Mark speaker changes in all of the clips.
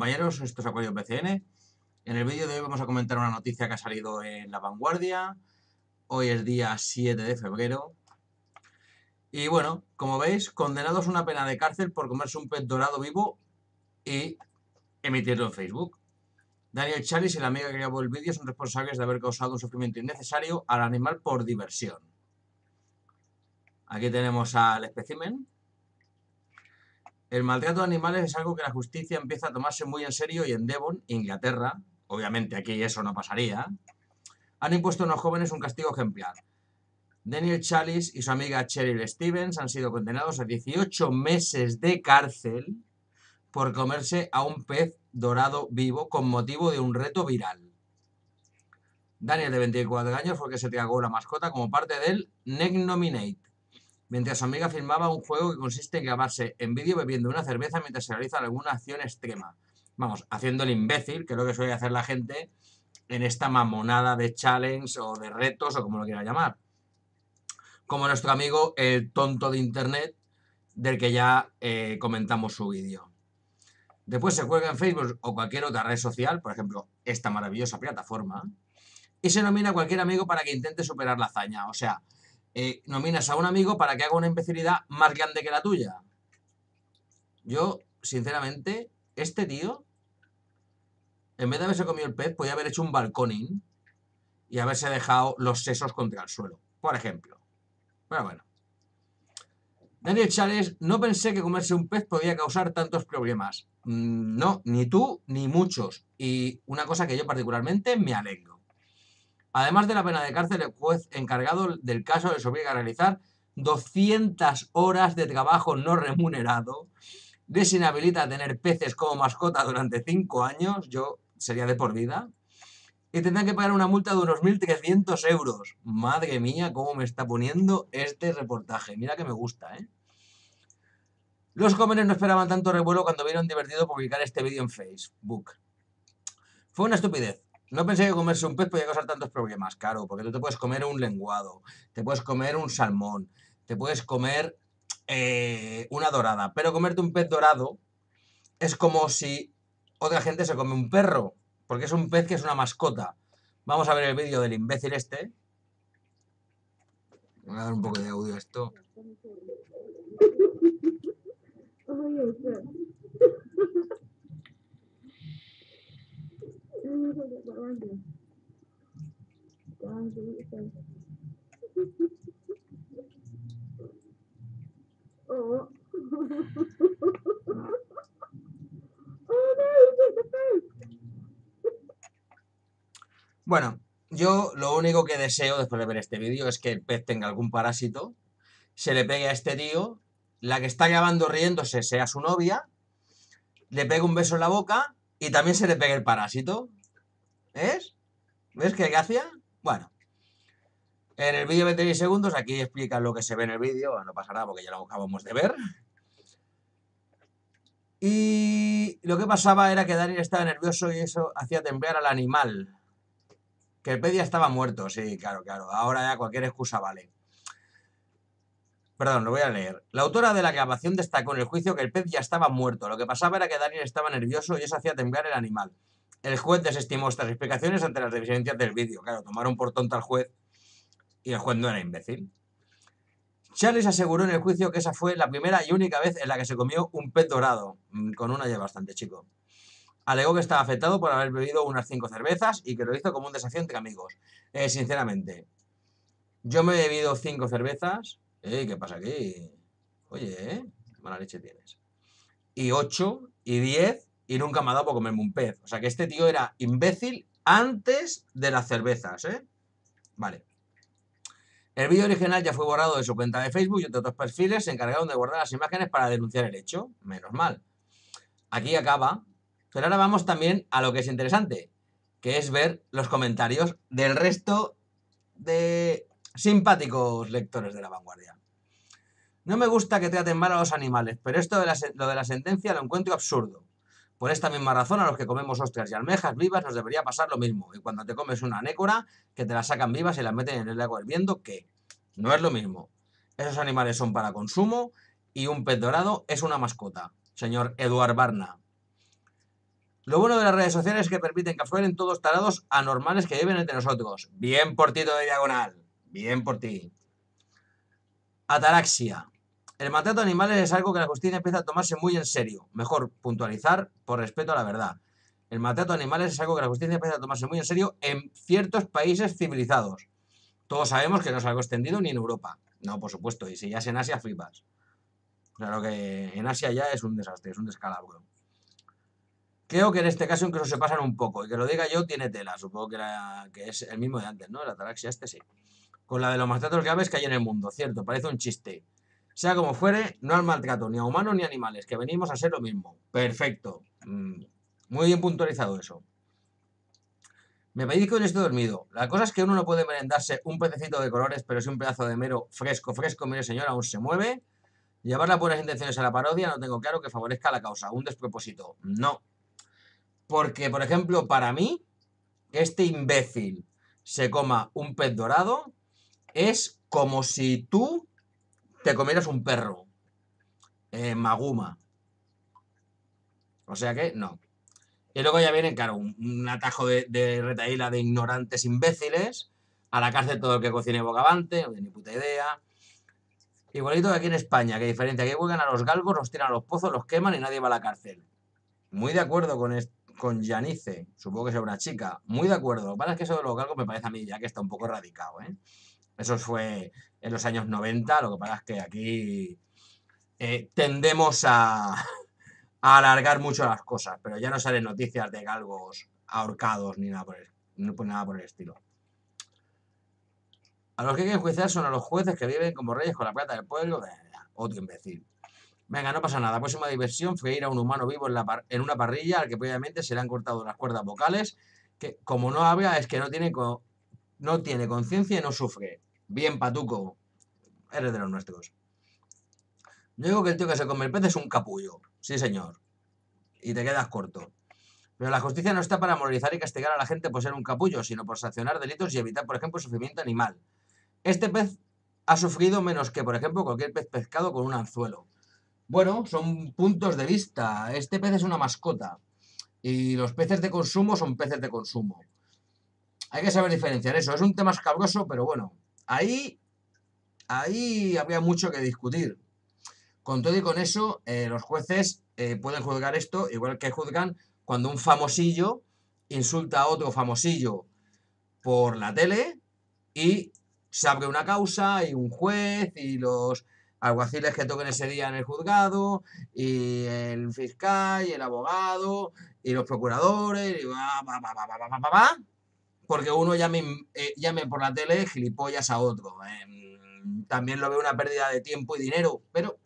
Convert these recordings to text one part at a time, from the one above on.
Speaker 1: compañeros, esto es Acuario PCN. En el vídeo de hoy vamos a comentar una noticia que ha salido en La Vanguardia. Hoy es día 7 de febrero. Y bueno, como veis, condenados a una pena de cárcel por comerse un pez dorado vivo y emitirlo en Facebook. Daniel Chalis y la amiga que grabó el vídeo son responsables de haber causado un sufrimiento innecesario al animal por diversión. Aquí tenemos al espécimen. El maltrato de animales es algo que la justicia empieza a tomarse muy en serio y en Devon, Inglaterra, obviamente aquí eso no pasaría, han impuesto a unos jóvenes un castigo ejemplar. Daniel Chalice y su amiga Cheryl Stevens han sido condenados a 18 meses de cárcel por comerse a un pez dorado vivo con motivo de un reto viral. Daniel, de 24 años, fue que se tragó la mascota como parte del Neck Nominate, mientras su amiga filmaba un juego que consiste en grabarse en vídeo bebiendo una cerveza mientras se realiza alguna acción extrema. Vamos, haciendo el imbécil, que es lo que suele hacer la gente en esta mamonada de challenge o de retos o como lo quiera llamar. Como nuestro amigo el tonto de internet, del que ya eh, comentamos su vídeo. Después se cuelga en Facebook o cualquier otra red social, por ejemplo, esta maravillosa plataforma, y se nomina a cualquier amigo para que intente superar la hazaña. O sea, eh, nominas a un amigo para que haga una imbecilidad más grande que la tuya. Yo, sinceramente, este tío, en vez de haberse comido el pez, podía haber hecho un balconing y haberse dejado los sesos contra el suelo, por ejemplo. Pero bueno. Daniel Chales, no pensé que comerse un pez podía causar tantos problemas. Mm, no, ni tú ni muchos. Y una cosa que yo particularmente me alegro. Además de la pena de cárcel, el juez encargado del caso les obliga a realizar 200 horas de trabajo no remunerado, les inhabilita a tener peces como mascota durante 5 años, yo sería de por vida, y tendrán que pagar una multa de unos 1.300 euros. Madre mía, cómo me está poniendo este reportaje. Mira que me gusta, ¿eh? Los jóvenes no esperaban tanto revuelo cuando vieron divertido publicar este vídeo en Facebook. Fue una estupidez. No pensé que comerse un pez podía causar tantos problemas, claro, porque tú te puedes comer un lenguado, te puedes comer un salmón, te puedes comer eh, una dorada, pero comerte un pez dorado es como si otra gente se come un perro, porque es un pez que es una mascota. Vamos a ver el vídeo del imbécil este. Voy a dar un poco de audio a esto. Bueno, yo lo único que deseo después de ver este vídeo es que el pez tenga algún parásito, se le pegue a este tío, la que está grabando riéndose sea su novia, le pegue un beso en la boca y también se le pegue el parásito. ¿Ves? ¿Ves qué gracia? Bueno. En el vídeo de 20 segundos, aquí explica lo que se ve en el vídeo, no pasa nada porque ya lo acabamos de ver. Y lo que pasaba era que Daniel estaba nervioso y eso hacía temblar al animal. Que el pez ya estaba muerto, sí, claro, claro. Ahora ya cualquier excusa vale. Perdón, lo voy a leer. La autora de la grabación destacó en el juicio que el pez ya estaba muerto. Lo que pasaba era que Daniel estaba nervioso y eso hacía temblar el animal. El juez desestimó estas explicaciones ante las deficiencias del vídeo. Claro, tomaron por tonto al juez y el juez no era imbécil. Charles aseguró en el juicio que esa fue la primera y única vez en la que se comió un pez dorado, mm, con una ya bastante chico. Alegó que estaba afectado por haber bebido unas cinco cervezas y que lo hizo como un desafío entre amigos. Eh, sinceramente, yo me he bebido cinco cervezas. Eh, ¿Qué pasa aquí? Oye, ¿eh? Mala leche tienes. Y ocho, y diez, y nunca me ha dado por comerme un pez. O sea que este tío era imbécil antes de las cervezas, ¿eh? Vale. El vídeo original ya fue borrado de su cuenta de Facebook y de otros perfiles se encargaron de guardar las imágenes para denunciar el hecho. Menos mal. Aquí acaba pero ahora vamos también a lo que es interesante, que es ver los comentarios del resto de simpáticos lectores de la vanguardia. No me gusta que traten mal a los animales, pero esto de lo de la sentencia lo encuentro absurdo. Por esta misma razón, a los que comemos ostras y almejas vivas nos debería pasar lo mismo. Y cuando te comes una nécora, que te la sacan vivas y la meten en el agua hirviendo, que no es lo mismo. Esos animales son para consumo y un pez dorado es una mascota. Señor Eduard Barna. Lo bueno de las redes sociales es que permiten que afloren todos tarados anormales que viven entre nosotros. Bien por ti de diagonal. Bien por ti. Ataraxia. El maltrato de animales es algo que la justicia empieza a tomarse muy en serio. Mejor puntualizar por respeto a la verdad. El maltrato de animales es algo que la justicia empieza a tomarse muy en serio en ciertos países civilizados. Todos sabemos que no es algo extendido ni en Europa. No, por supuesto. Y si ya es en Asia, flipas. Claro que en Asia ya es un desastre, es un descalabro. Creo que en este caso incluso se pasan un poco. Y que lo diga yo tiene tela. Supongo que, que es el mismo de antes, ¿no? La ataraxia este sí. Con la de los maltratos graves que hay en el mundo, cierto, parece un chiste. Sea como fuere, no al maltrato ni a humanos ni a animales, que venimos a ser lo mismo. Perfecto. Mm, muy bien puntualizado eso. Me pedís que estoy dormido. La cosa es que uno no puede merendarse un pececito de colores, pero si un pedazo de mero fresco, fresco, mire señor, aún se mueve. Llevar las buenas intenciones a la parodia no tengo claro que favorezca la causa. Un despropósito. No. Porque, por ejemplo, para mí, este imbécil se coma un pez dorado es como si tú te comieras un perro. Eh, maguma. O sea que, no. Y luego ya viene, claro, un, atajo de, de, retaíla de ignorantes imbéciles. A la cárcel todo el que cocine bogavante, no tiene ni puta idea. Igualito que aquí en España, que diferente. Aquí juegan a los galgos, los tiran a los pozos, los queman y nadie va a la cárcel. Muy de acuerdo con, con Janice, supongo que es una chica, muy de acuerdo. Lo que pasa es que eso de los galgos me parece a mí ya que está un poco radicado, ¿eh? Eso fue en los años 90, lo que pasa es que aquí eh, tendemos a, alargar mucho las cosas, pero ya no salen noticias de galgos ahorcados ni nada por el, pues nada por el estilo. A los que hay que enjuiciar son a los jueces que viven como reyes con la plata del pueblo. Otro imbécil. Venga, no pasa nada. Próxima diversión fue ir a un humano vivo en, la en una parrilla al que previamente se le han cortado las cuerdas vocales, que como no habla es que no tiene, no tiene conciencia y no sufre. Bien, Patuco. Eres de los nuestros. Yo digo que el tío que se come el pez es un capullo. Sí, señor. Y te quedas corto. Pero la justicia no está para moralizar y castigar a la gente por ser un capullo, sino por sancionar delitos y evitar, por ejemplo, sufrimiento animal. Este pez ha sufrido menos que, por ejemplo, cualquier pez pescado con un anzuelo. Bueno, son puntos de vista. Este pez es una mascota. Y los peces de consumo son peces de consumo. Hay que saber diferenciar eso. Es un tema escabroso, pero bueno. Ahí, ahí había mucho que discutir. Con todo y con eso, eh, los jueces eh, pueden juzgar esto igual que juzgan cuando un famosillo insulta a otro famosillo por la tele y se abre una causa y un juez y los alguaciles que toquen ese día en el juzgado, y el fiscal, y el abogado, y los procuradores, y va, va, va, va, va, va, va, porque uno llame, eh, llame por la tele gilipollas a otro. Em, también lo veo una pérdida de tiempo y dinero, pero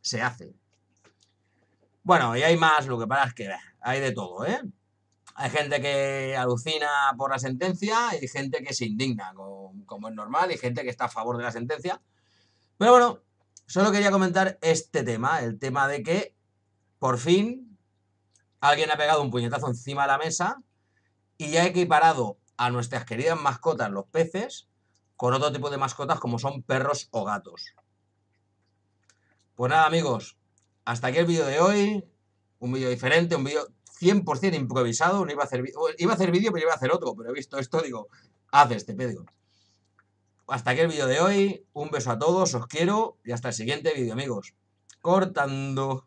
Speaker 1: se hace. Bueno, y hay más, lo que pasa es que hay de todo, ¿eh? Hay gente que alucina por la sentencia y gente que se indigna, como, como es normal, y gente que está a favor de la sentencia. Pero bueno, Solo quería comentar este tema, el tema de que por fin alguien ha pegado un puñetazo encima de la mesa y ha equiparado a nuestras queridas mascotas, los peces, con otro tipo de mascotas como son perros o gatos. Pues nada, amigos, hasta aquí el vídeo de hoy. Un vídeo diferente, un vídeo 100% improvisado. Iba a hacer, iba a hacer vídeo, pero iba a hacer otro. Pero he visto esto, digo, haz este, pedo hasta aquí el vídeo de hoy. Un beso a todos, os quiero y hasta el siguiente vídeo, amigos. Cortando.